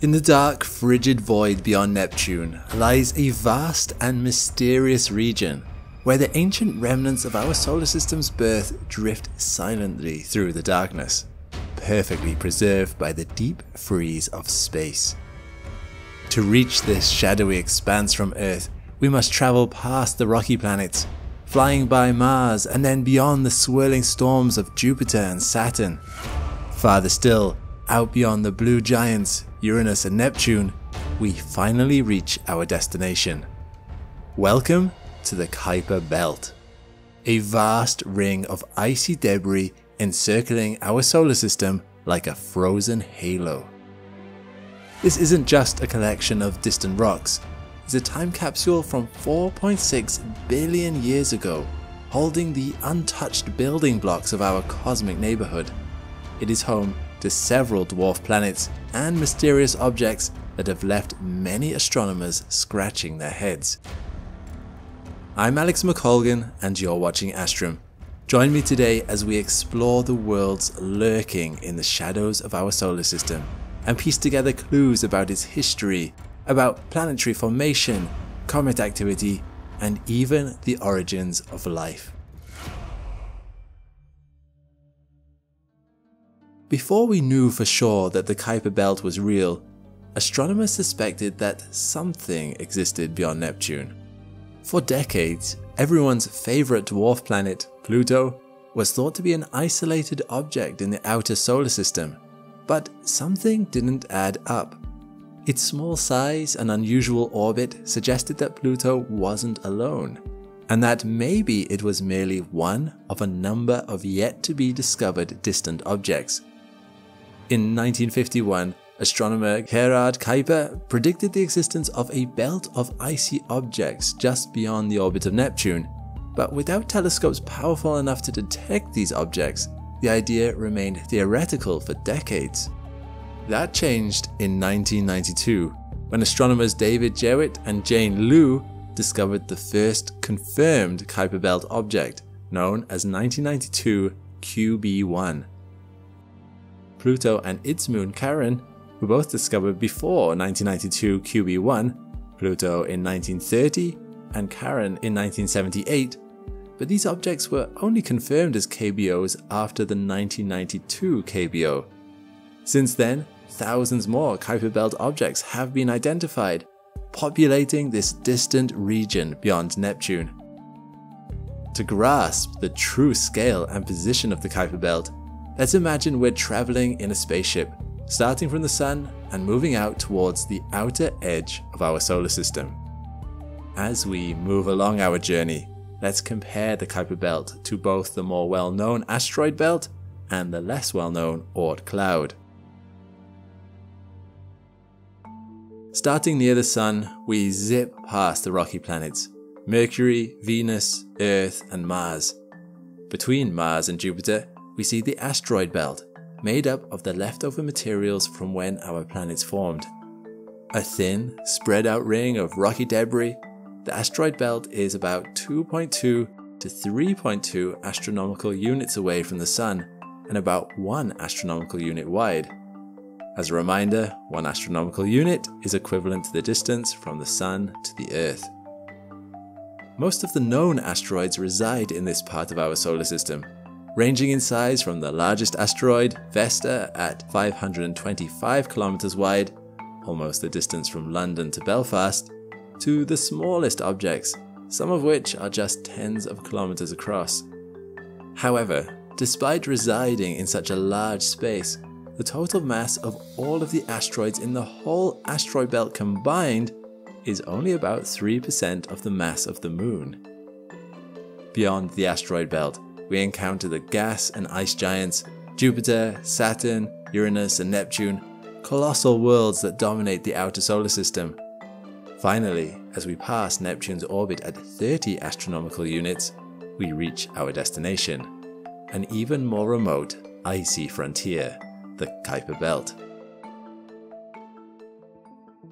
In the dark, frigid void beyond Neptune lies a vast and mysterious region where the ancient remnants of our solar system's birth drift silently through the darkness, perfectly preserved by the deep freeze of space. To reach this shadowy expanse from Earth, we must travel past the rocky planets, flying by Mars and then beyond the swirling storms of Jupiter and Saturn. Farther still, out beyond the blue giants, Uranus and Neptune, we finally reach our destination. Welcome to the Kuiper Belt, a vast ring of icy debris encircling our solar system like a frozen halo. This isn't just a collection of distant rocks, it's a time capsule from 4.6 billion years ago, holding the untouched building blocks of our cosmic neighborhood. It is home to several dwarf planets and mysterious objects that have left many astronomers scratching their heads. I'm Alex McColgan and you're watching Astrum. Join me today as we explore the worlds lurking in the shadows of our solar system and piece together clues about its history, about planetary formation, comet activity, and even the origins of life. Before we knew for sure that the Kuiper Belt was real, astronomers suspected that something existed beyond Neptune. For decades, everyone's favourite dwarf planet, Pluto, was thought to be an isolated object in the outer solar system, but something didn't add up. Its small size and unusual orbit suggested that Pluto wasn't alone, and that maybe it was merely one of a number of yet to be discovered distant objects in 1951, astronomer Gerard Kuiper predicted the existence of a belt of icy objects just beyond the orbit of Neptune, but without telescopes powerful enough to detect these objects, the idea remained theoretical for decades. That changed in 1992, when astronomers David Jewitt and Jane Luu discovered the first confirmed Kuiper Belt object, known as 1992 QB1. Pluto and its moon Charon were both discovered before 1992 QB1, Pluto in 1930 and Charon in 1978, but these objects were only confirmed as KBOs after the 1992 KBO. Since then, thousands more Kuiper Belt objects have been identified, populating this distant region beyond Neptune. To grasp the true scale and position of the Kuiper Belt, Let's imagine we're traveling in a spaceship, starting from the sun and moving out towards the outer edge of our solar system. As we move along our journey, let's compare the Kuiper Belt to both the more well-known asteroid belt and the less well-known Oort cloud. Starting near the Sun, we zip past the rocky planets Mercury, Venus, Earth, and Mars. Between Mars and Jupiter, we see the asteroid belt, made up of the leftover materials from when our planets formed. A thin, spread out ring of rocky debris, the asteroid belt is about 2.2 to 3.2 astronomical units away from the Sun and about 1 astronomical unit wide. As a reminder, 1 astronomical unit is equivalent to the distance from the Sun to the Earth. Most of the known asteroids reside in this part of our solar system, ranging in size from the largest asteroid, Vesta, at 525 kilometers wide, almost the distance from London to Belfast, to the smallest objects, some of which are just tens of kilometers across. However, despite residing in such a large space, the total mass of all of the asteroids in the whole asteroid belt combined is only about 3% of the mass of the Moon. Beyond the asteroid belt, we encounter the gas and ice giants, Jupiter, Saturn, Uranus, and Neptune, colossal worlds that dominate the outer solar system. Finally, as we pass Neptune's orbit at 30 astronomical units, we reach our destination, an even more remote, icy frontier, the Kuiper Belt.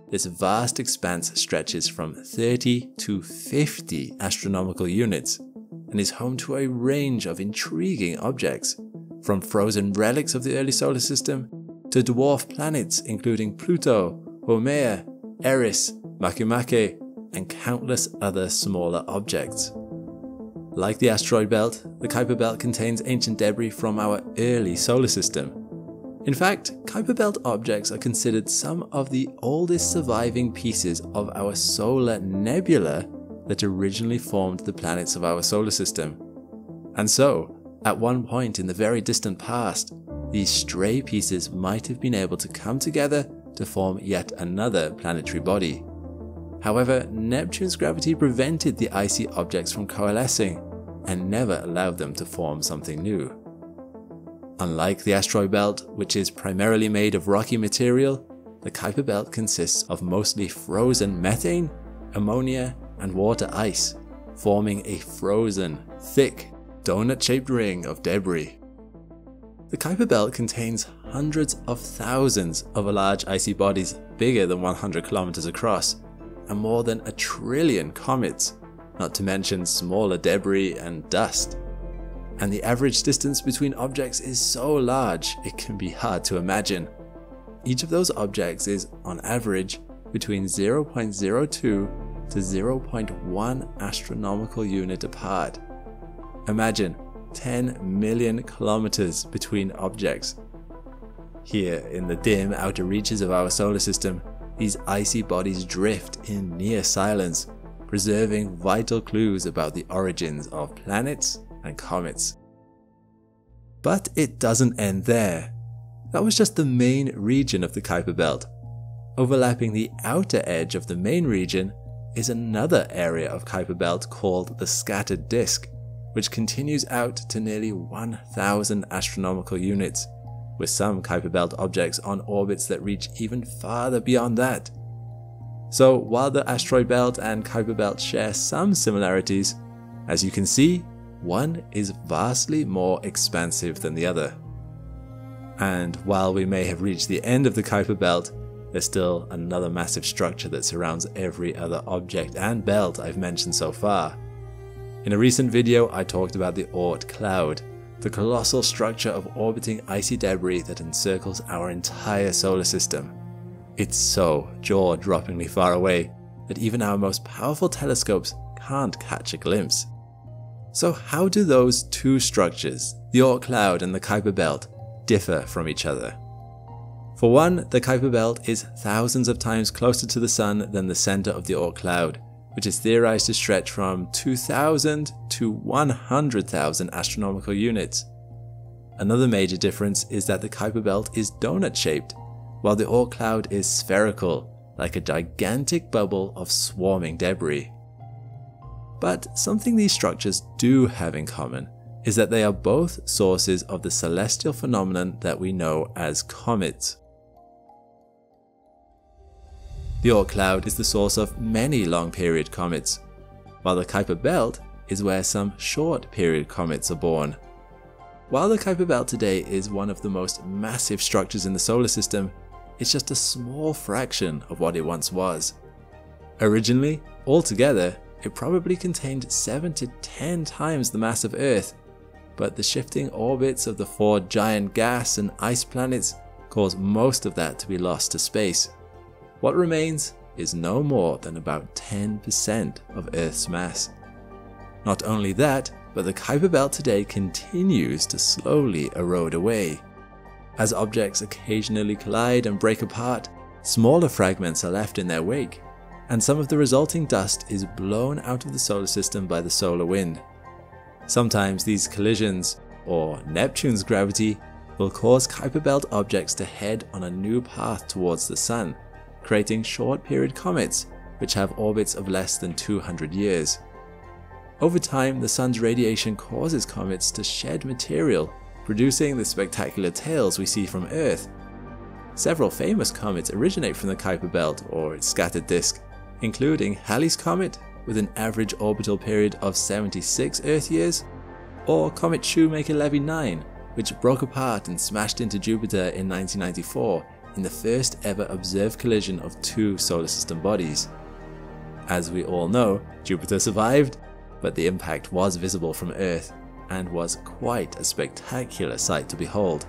This vast expanse stretches from 30 to 50 astronomical units and is home to a range of intriguing objects, from frozen relics of the early solar system to dwarf planets including Pluto, Haumea, Eris, Makemake, and countless other smaller objects. Like the asteroid belt, the Kuiper belt contains ancient debris from our early solar system. In fact, Kuiper belt objects are considered some of the oldest surviving pieces of our solar nebula that originally formed the planets of our solar system. And so, at one point in the very distant past, these stray pieces might have been able to come together to form yet another planetary body. However, Neptune's gravity prevented the icy objects from coalescing and never allowed them to form something new. Unlike the asteroid belt, which is primarily made of rocky material, the Kuiper belt consists of mostly frozen methane, ammonia, and water ice, forming a frozen, thick, donut-shaped ring of debris. The Kuiper belt contains hundreds of thousands of large icy bodies bigger than 100 kilometers across, and more than a trillion comets, not to mention smaller debris and dust. And the average distance between objects is so large it can be hard to imagine. Each of those objects is, on average, between 0.02 to 0.1 astronomical unit apart. Imagine 10 million kilometers between objects. Here, in the dim outer reaches of our solar system, these icy bodies drift in near silence, preserving vital clues about the origins of planets and comets. But it doesn't end there. That was just the main region of the Kuiper Belt. Overlapping the outer edge of the main region is another area of Kuiper Belt called the Scattered Disk, which continues out to nearly 1,000 astronomical units, with some Kuiper Belt objects on orbits that reach even farther beyond that. So while the asteroid belt and Kuiper Belt share some similarities, as you can see, one is vastly more expansive than the other. And while we may have reached the end of the Kuiper Belt, there's still another massive structure that surrounds every other object and belt I've mentioned so far. In a recent video, I talked about the Oort cloud, the colossal structure of orbiting icy debris that encircles our entire solar system. It's so jaw-droppingly far away that even our most powerful telescopes can't catch a glimpse. So how do those two structures, the Oort cloud and the Kuiper belt, differ from each other? For one, the Kuiper belt is thousands of times closer to the sun than the center of the Oort cloud, which is theorized to stretch from 2,000 to 100,000 astronomical units. Another major difference is that the Kuiper belt is donut shaped, while the Oort cloud is spherical, like a gigantic bubble of swarming debris. But something these structures do have in common is that they are both sources of the celestial phenomenon that we know as comets. The Oort cloud is the source of many long period comets, while the Kuiper belt is where some short period comets are born. While the Kuiper belt today is one of the most massive structures in the solar system, it's just a small fraction of what it once was. Originally, altogether, it probably contained 7 to 10 times the mass of Earth, but the shifting orbits of the four giant gas and ice planets caused most of that to be lost to space. What remains is no more than about 10% of Earth's mass. Not only that, but the Kuiper Belt today continues to slowly erode away. As objects occasionally collide and break apart, smaller fragments are left in their wake, and some of the resulting dust is blown out of the solar system by the solar wind. Sometimes these collisions, or Neptune's gravity, will cause Kuiper Belt objects to head on a new path towards the Sun, creating short period comets which have orbits of less than 200 years. Over time, the Sun's radiation causes comets to shed material producing the spectacular tails we see from Earth. Several famous comets originate from the Kuiper Belt or its scattered disk, including Halley's Comet with an average orbital period of 76 Earth years, or Comet Shoemaker-Levy 9, which broke apart and smashed into Jupiter in 1994 in the first ever observed collision of two solar system bodies. As we all know, Jupiter survived, but the impact was visible from Earth and was quite a spectacular sight to behold.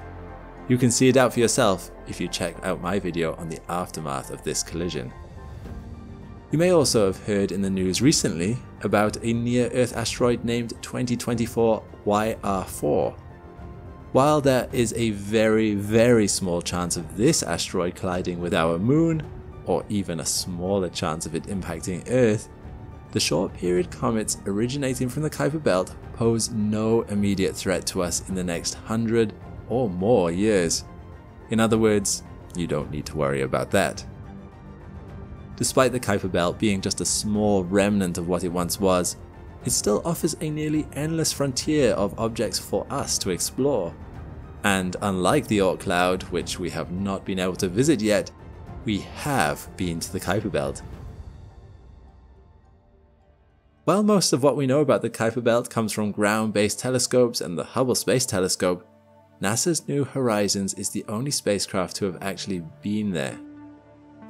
You can see it out for yourself if you check out my video on the aftermath of this collision. You may also have heard in the news recently about a near-Earth asteroid named 2024 YR4. While there is a very very small chance of this asteroid colliding with our moon, or even a smaller chance of it impacting Earth, the short period comets originating from the Kuiper Belt pose no immediate threat to us in the next hundred or more years. In other words, you don't need to worry about that. Despite the Kuiper Belt being just a small remnant of what it once was, it still offers a nearly endless frontier of objects for us to explore. And unlike the Oort cloud, which we have not been able to visit yet, we have been to the Kuiper Belt. While most of what we know about the Kuiper Belt comes from ground-based telescopes and the Hubble Space Telescope, NASA's New Horizons is the only spacecraft to have actually been there.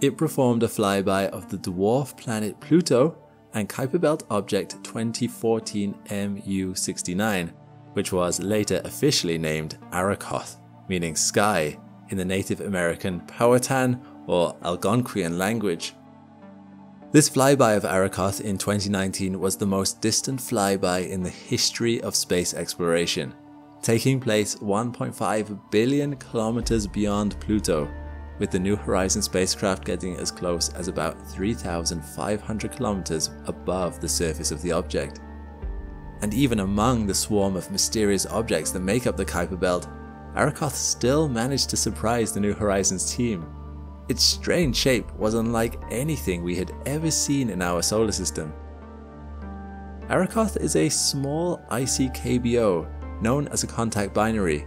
It performed a flyby of the dwarf planet Pluto and Kuiper Belt Object 2014 MU69, which was later officially named Arrokoth, meaning sky in the Native American Powhatan or Algonquian language. This flyby of Arrokoth in 2019 was the most distant flyby in the history of space exploration taking place 1.5 billion kilometers beyond Pluto, with the New Horizons spacecraft getting as close as about 3,500 kilometers above the surface of the object. And even among the swarm of mysterious objects that make up the Kuiper Belt, Arrokoth still managed to surprise the New Horizons team. Its strange shape was unlike anything we had ever seen in our solar system. Arrokoth is a small icy KBO known as a contact binary,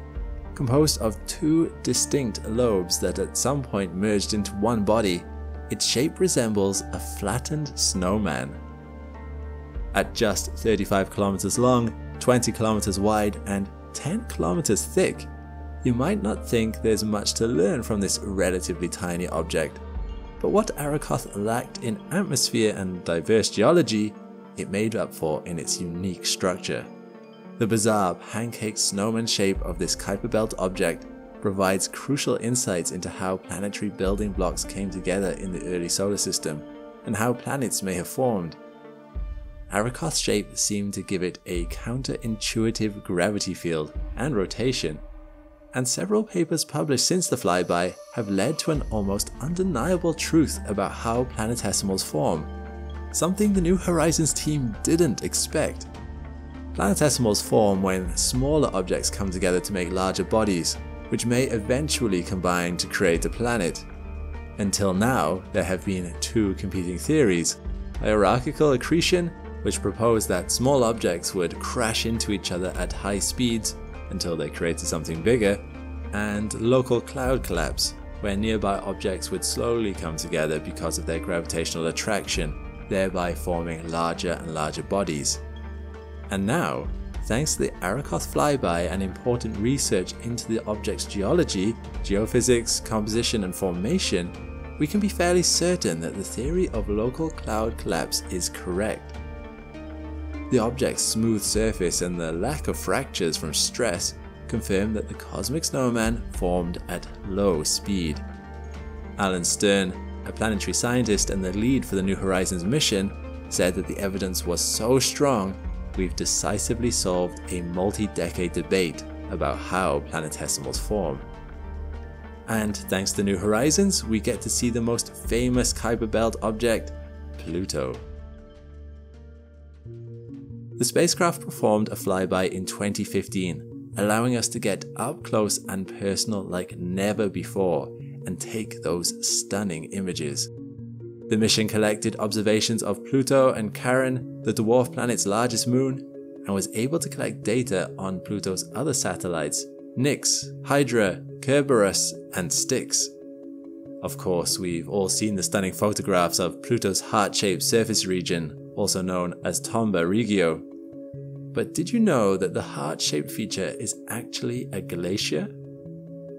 composed of two distinct lobes that at some point merged into one body, its shape resembles a flattened snowman. At just 35 kilometers long, 20 kilometers wide, and 10 kilometers thick, you might not think there's much to learn from this relatively tiny object. But what Arrokoth lacked in atmosphere and diverse geology, it made up for in its unique structure. The bizarre pancake snowman shape of this Kuiper Belt object provides crucial insights into how planetary building blocks came together in the early solar system and how planets may have formed. Arrokoth's shape seemed to give it a counterintuitive gravity field and rotation, and several papers published since the flyby have led to an almost undeniable truth about how planetesimals form, something the New Horizons team didn't expect. Planetesimals form when smaller objects come together to make larger bodies, which may eventually combine to create a planet. Until now, there have been two competing theories. Hierarchical accretion, which proposed that small objects would crash into each other at high speeds until they created something bigger, and local cloud collapse, where nearby objects would slowly come together because of their gravitational attraction, thereby forming larger and larger bodies. And now, thanks to the Arrokoth flyby and important research into the object's geology, geophysics, composition and formation, we can be fairly certain that the theory of local cloud collapse is correct. The object's smooth surface and the lack of fractures from stress confirm that the cosmic snowman formed at low speed. Alan Stern, a planetary scientist and the lead for the New Horizons mission, said that the evidence was so strong we've decisively solved a multi-decade debate about how planetesimals form. And thanks to New Horizons, we get to see the most famous Kuiper Belt object, Pluto. The spacecraft performed a flyby in 2015, allowing us to get up close and personal like never before and take those stunning images. The mission collected observations of Pluto and Charon, the dwarf planet's largest moon, and was able to collect data on Pluto's other satellites, Nix, Hydra, Kerberos, and Styx. Of course, we've all seen the stunning photographs of Pluto's heart-shaped surface region, also known as Tombaugh Regio. But did you know that the heart-shaped feature is actually a glacier?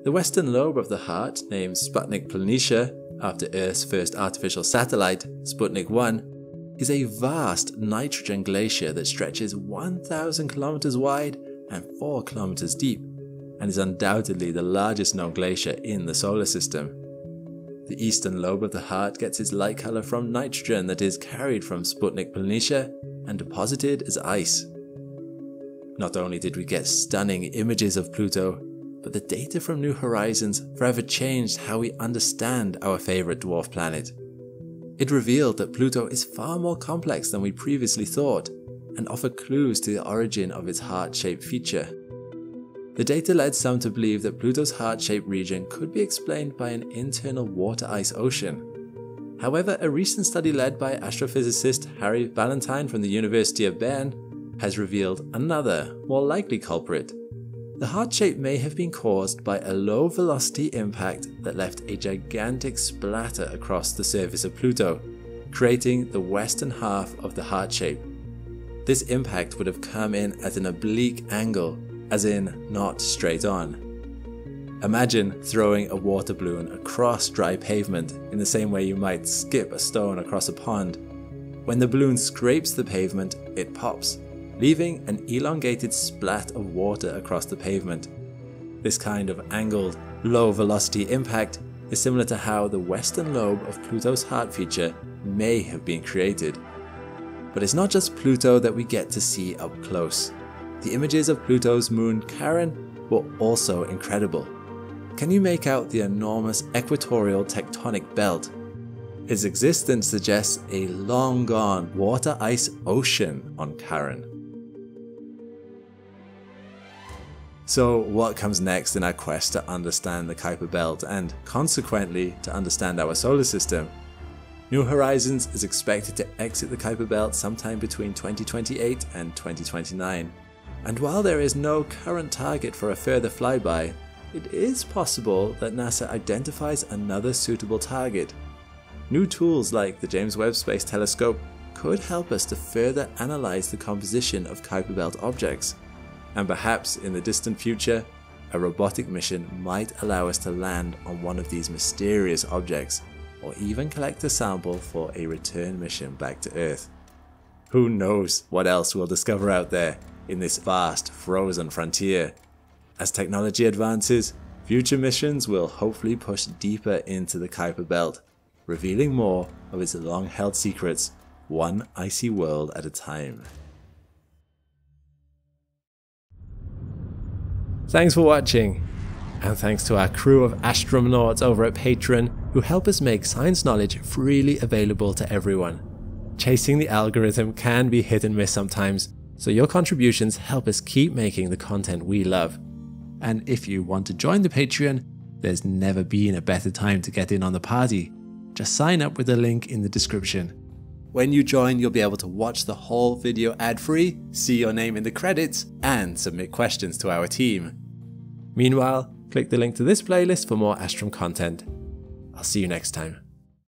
The western lobe of the heart, named Sputnik Planitia, after Earth's first artificial satellite, Sputnik 1, is a vast nitrogen glacier that stretches 1,000 kilometers wide and 4 kilometers deep, and is undoubtedly the largest known glacier in the solar system. The eastern lobe of the heart gets its light color from nitrogen that is carried from Sputnik Planitia and deposited as ice. Not only did we get stunning images of Pluto, but the data from New Horizons forever changed how we understand our favorite dwarf planet. It revealed that Pluto is far more complex than we previously thought and offered clues to the origin of its heart-shaped feature. The data led some to believe that Pluto's heart-shaped region could be explained by an internal water ice ocean. However, a recent study led by astrophysicist Harry Ballantyne from the University of Bern has revealed another, more likely culprit. The heart shape may have been caused by a low velocity impact that left a gigantic splatter across the surface of Pluto, creating the western half of the heart shape. This impact would have come in at an oblique angle as in not straight on. Imagine throwing a water balloon across dry pavement in the same way you might skip a stone across a pond. When the balloon scrapes the pavement, it pops, leaving an elongated splat of water across the pavement. This kind of angled, low velocity impact is similar to how the western lobe of Pluto's heart feature may have been created. But it's not just Pluto that we get to see up close the images of Pluto's moon Charon were also incredible. Can you make out the enormous equatorial tectonic belt? Its existence suggests a long gone water ice ocean on Charon. So, what comes next in our quest to understand the Kuiper Belt and, consequently, to understand our solar system? New Horizons is expected to exit the Kuiper Belt sometime between 2028 and 2029. And while there is no current target for a further flyby, it is possible that NASA identifies another suitable target. New tools like the James Webb Space Telescope could help us to further analyze the composition of Kuiper Belt objects. And perhaps in the distant future, a robotic mission might allow us to land on one of these mysterious objects, or even collect a sample for a return mission back to Earth. Who knows what else we'll discover out there? in this vast, frozen frontier. As technology advances, future missions will hopefully push deeper into the Kuiper Belt, revealing more of its long held secrets, one icy world at a time. Thanks for watching, and thanks to our crew of astronauts over at Patreon who help us make science knowledge freely available to everyone. Chasing the algorithm can be hit and miss sometimes, so your contributions help us keep making the content we love. And if you want to join the Patreon, there's never been a better time to get in on the party. Just sign up with the link in the description. When you join, you'll be able to watch the whole video ad-free, see your name in the credits, and submit questions to our team. Meanwhile, click the link to this playlist for more Astrum content. I'll see you next time.